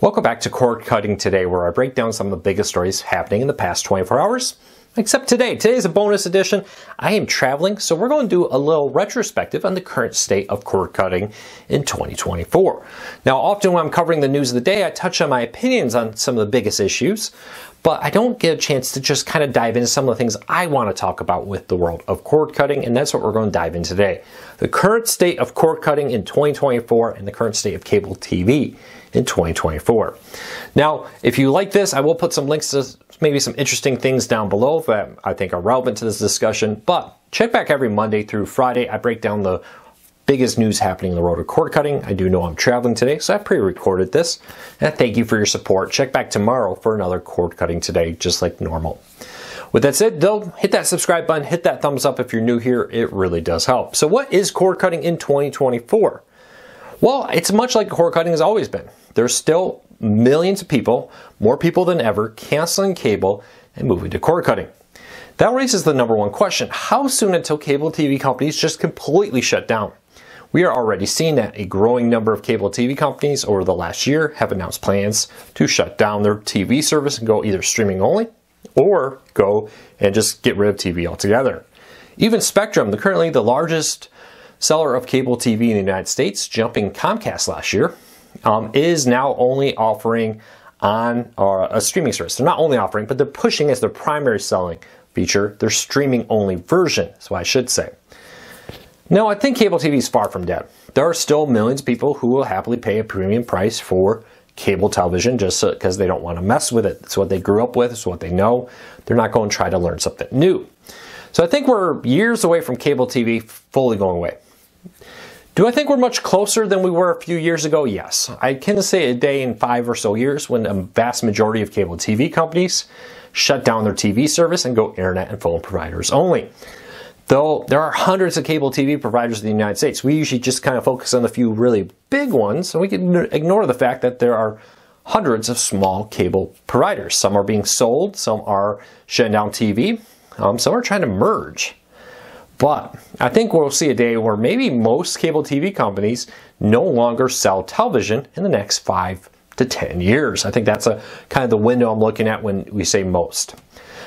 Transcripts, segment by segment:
Welcome back to Cord Cutting Today, where I break down some of the biggest stories happening in the past 24 hours. Except today. Today's a bonus edition. I am traveling, so we're going to do a little retrospective on the current state of cord cutting in 2024. Now, often when I'm covering the news of the day, I touch on my opinions on some of the biggest issues, but I don't get a chance to just kind of dive into some of the things I want to talk about with the world of cord cutting, and that's what we're going to dive in today. The current state of cord cutting in 2024 and the current state of cable TV in 2024. Now, if you like this, I will put some links to maybe some interesting things down below that I think are relevant to this discussion. But check back every Monday through Friday. I break down the biggest news happening in the world of cord cutting. I do know I'm traveling today, so I pre-recorded this. And thank you for your support. Check back tomorrow for another cord cutting today, just like normal. With that said, though, hit that subscribe button, hit that thumbs up if you're new here. It really does help. So what is cord cutting in 2024? Well, it's much like cord cutting has always been. There's still millions of people, more people than ever, canceling cable and moving to cord cutting. That raises the number one question how soon until cable TV companies just completely shut down? We are already seeing that a growing number of cable TV companies over the last year have announced plans to shut down their TV service and go either streaming only or go and just get rid of TV altogether. Even Spectrum, the currently the largest seller of cable TV in the United States, jumping Comcast last year, um, is now only offering on uh, a streaming service. They're not only offering, but they're pushing as their primary selling feature their streaming only version, so I should say. Now, I think cable TV is far from dead. There are still millions of people who will happily pay a premium price for cable television just because so, they don't want to mess with it. It's what they grew up with, it's what they know. They're not going to try to learn something new. So I think we're years away from cable TV fully going away. Do I think we're much closer than we were a few years ago? Yes. I can say a day in five or so years when a vast majority of cable TV companies shut down their TV service and go internet and phone providers only. Though there are hundreds of cable TV providers in the United States, we usually just kind of focus on the few really big ones, and we can ignore the fact that there are hundreds of small cable providers. Some are being sold, some are shutting down TV, um, some are trying to merge. But I think we'll see a day where maybe most cable TV companies no longer sell television in the next five to 10 years. I think that's a kind of the window I'm looking at when we say most.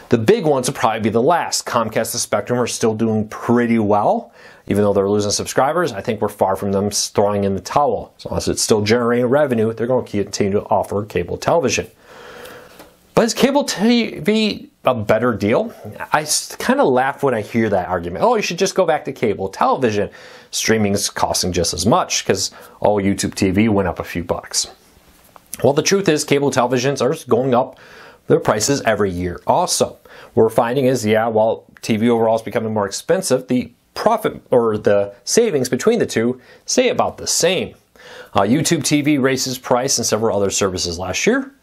The big ones will probably be the last. Comcast and Spectrum are still doing pretty well. Even though they're losing subscribers, I think we're far from them throwing in the towel. As long as it's still generating revenue, they're going to continue to offer cable television. But is cable TV a better deal? I kind of laugh when I hear that argument. Oh, you should just go back to cable television. Streaming is costing just as much because, oh, YouTube TV went up a few bucks. Well, the truth is, cable televisions are going up their prices every year. Also, what we're finding is, yeah, while TV overall is becoming more expensive, the profit or the savings between the two stay about the same. Uh, YouTube TV raises price and several other services last year.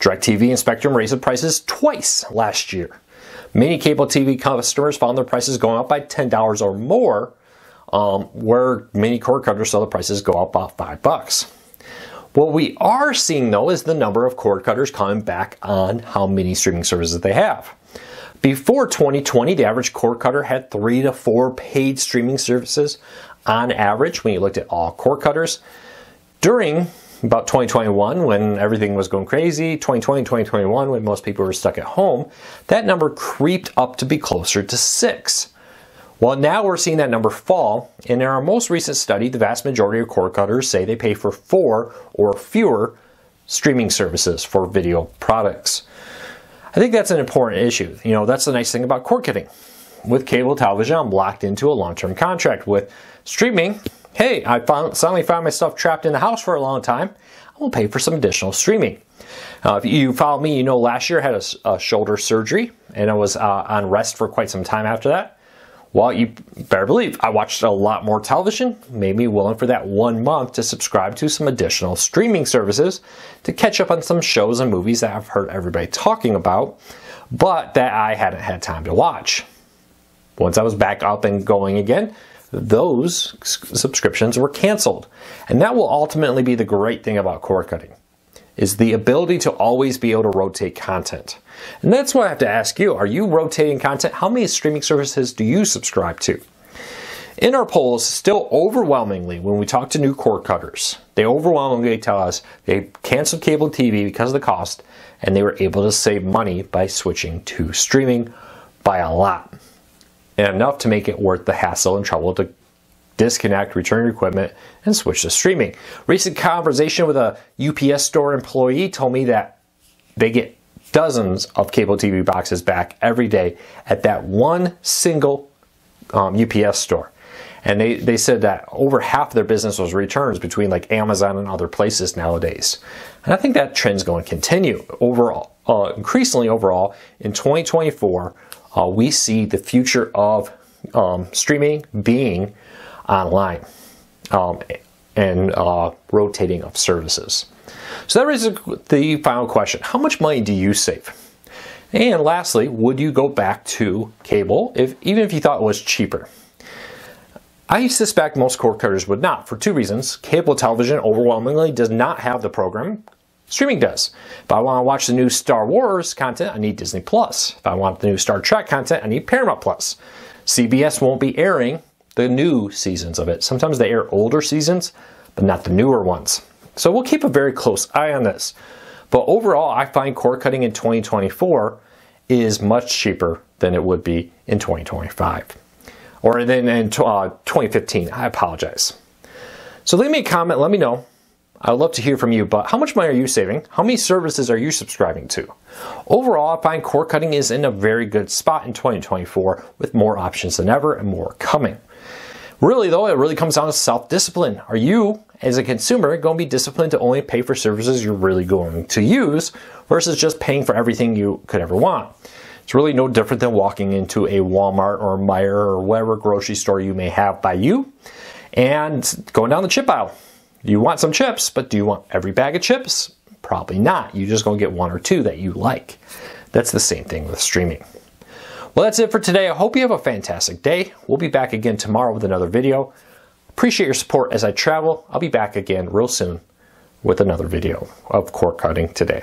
DirecTV and Spectrum raised prices twice last year. Many cable TV customers found their prices going up by $10 or more, um, where many cord cutters saw the prices go up about 5 bucks. What we are seeing though is the number of cord cutters coming back on how many streaming services they have. Before 2020, the average cord cutter had three to four paid streaming services on average when you looked at all cord cutters. During about 2021 when everything was going crazy, 2020, 2021 when most people were stuck at home, that number creeped up to be closer to six. Well, now we're seeing that number fall, and in our most recent study, the vast majority of cord cutters say they pay for four or fewer streaming services for video products. I think that's an important issue. You know, that's the nice thing about cord cutting. With cable television, I'm locked into a long term contract. With streaming, hey, I found, suddenly found myself trapped in the house for a long time. I will pay for some additional streaming. Uh, if you follow me, you know last year I had a, a shoulder surgery and I was uh, on rest for quite some time after that. Well, you better believe I watched a lot more television, made me willing for that one month to subscribe to some additional streaming services to catch up on some shows and movies that I've heard everybody talking about, but that I hadn't had time to watch. Once I was back up and going again, those subscriptions were canceled. And that will ultimately be the great thing about cord cutting is the ability to always be able to rotate content. And that's why I have to ask you, are you rotating content? How many streaming services do you subscribe to? In our polls, still overwhelmingly, when we talk to new cord cutters, they overwhelmingly tell us they canceled cable TV because of the cost and they were able to save money by switching to streaming by a lot. And enough to make it worth the hassle and trouble to disconnect, return your equipment, and switch to streaming. Recent conversation with a UPS store employee told me that they get dozens of cable TV boxes back every day at that one single um, UPS store. And they, they said that over half of their business was returns between like Amazon and other places nowadays. And I think that trend's going to continue overall, uh, increasingly overall in 2024. Uh, we see the future of um, streaming being online um, and uh, rotating of services. So that raises the final question How much money do you save? And lastly, would you go back to cable if even if you thought it was cheaper? I suspect most cord cutters would not for two reasons. Cable television overwhelmingly does not have the program. Streaming does. If I want to watch the new Star Wars content, I need Disney Plus. If I want the new Star Trek content, I need Paramount Plus. CBS won't be airing the new seasons of it. Sometimes they air older seasons, but not the newer ones. So we'll keep a very close eye on this. But overall, I find cord cutting in 2024 is much cheaper than it would be in 2025. Or then in uh, 2015. I apologize. So leave me a comment, let me know. I would love to hear from you, but how much money are you saving? How many services are you subscribing to? Overall, I find cord cutting is in a very good spot in 2024 with more options than ever and more coming. Really, though, it really comes down to self discipline. Are you, as a consumer, going to be disciplined to only pay for services you're really going to use versus just paying for everything you could ever want? It's really no different than walking into a Walmart or Meijer or whatever grocery store you may have by you and going down the chip aisle. You want some chips, but do you want every bag of chips? Probably not. You're just going to get one or two that you like. That's the same thing with streaming. Well, that's it for today. I hope you have a fantastic day. We'll be back again tomorrow with another video. Appreciate your support as I travel. I'll be back again real soon with another video of cord cutting today.